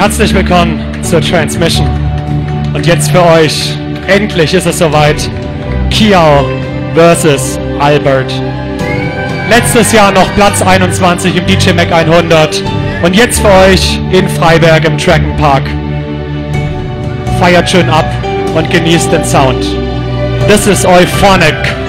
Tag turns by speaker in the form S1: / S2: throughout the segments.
S1: Herzlich willkommen zur Transmission. Und jetzt für euch, endlich ist es soweit, Kiao versus Albert. Letztes Jahr noch Platz 21 im DJ Mac 100 und jetzt für euch in Freiberg im Dragon Park. Feiert schön ab und genießt den Sound. This is euphonic.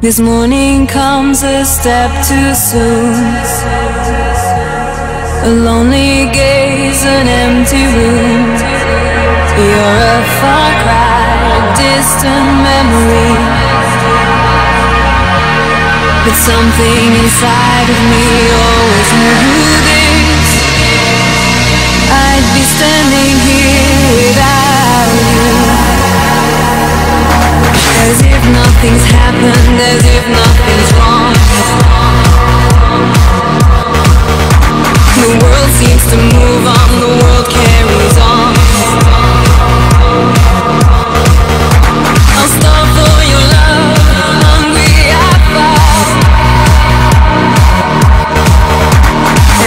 S2: This morning comes a step too soon. A lonely gaze, an empty room. You're a far cry, a distant memory. But something inside of me always knew this. I'd be standing here without nothing's happened, as if nothing's wrong. The world seems to move on, the world carries on. I'll stop for your love, hungry.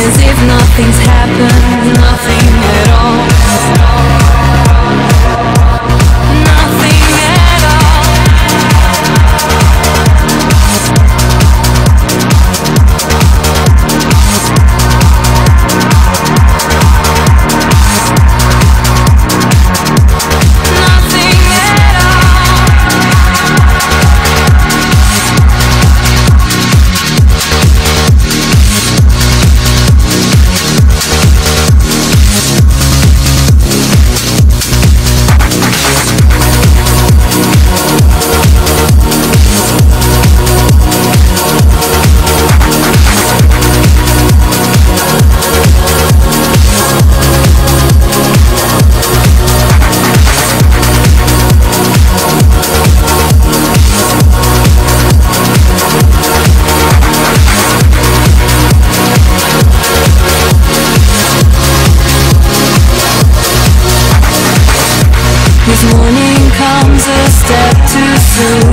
S2: As if nothing's happened, too